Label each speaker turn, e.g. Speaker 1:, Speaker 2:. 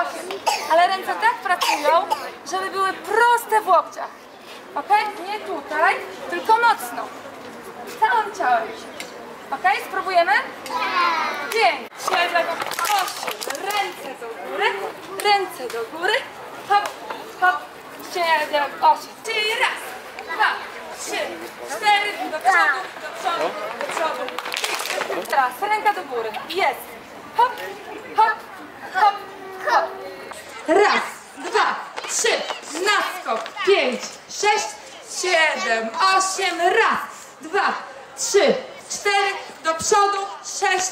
Speaker 1: osiem. Ale ręce tak pracują, żeby były proste w łokciach. Ok? Nie tutaj, tylko mocno. Całym ciałem. Ok? Spróbujemy? Pięć, siedem, osiem. Ręce do góry, ręce do góry. Hop, hop, siedem, osiem. Czyli raz, dwa, trzy, cztery, do przodu, do przodu, do przodu. Teraz ręka do góry. Jest. Hop, Raz, dwa, trzy, naskok, pięć, sześć, siedem, osiem, raz, dwa, trzy, cztery, do przodu, sześć,